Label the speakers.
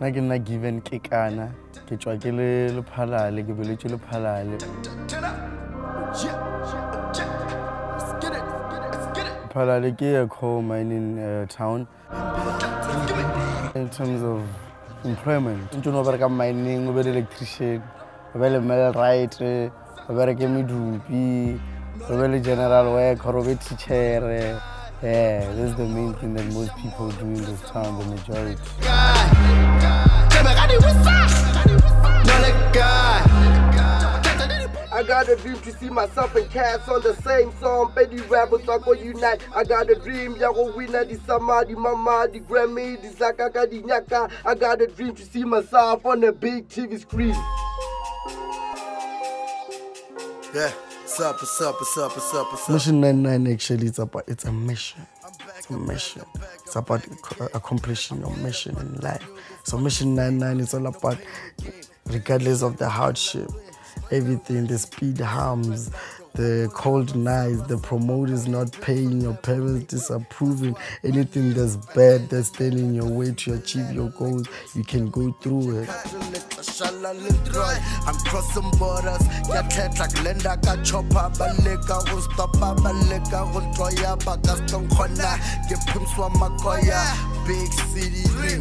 Speaker 1: nna ke nna given Kekana ke tswa ke le lephalale ke beletswe lephalale phalale ke a coal mining uh, town. In terms of employment ntse no bereka mining o be le electrician o be le millwright o bereke medupi o be le general worker o be teachere yeah that's the main thing that most people do in this town the majority
Speaker 2: I got a dream to see myself and cats on the same song. Baby rappers are go unite. I got a dream, ya go winner the SAMA, the mama, the Grammy, the Zakaka, the Nyaka. I got a dream to see myself on the big TV screen.
Speaker 3: Yeah, up, what's up, what's up?
Speaker 1: Mission 99 actually it's about it's a mission. It's a mission. It's about accomplishing your mission in life. So Mission 99 is all about regardless of the hardship, everything, the speed harms, the cold nights, the promoters not paying, your parents disapproving, anything that's bad that's standing in your way to achieve your goals, you can go through it.
Speaker 3: I'm crossing borders ngiyathetha kule nda kachopa baleka ustopa baleka untoya bakaston khona ngiphimiswa makoya big city dreams big city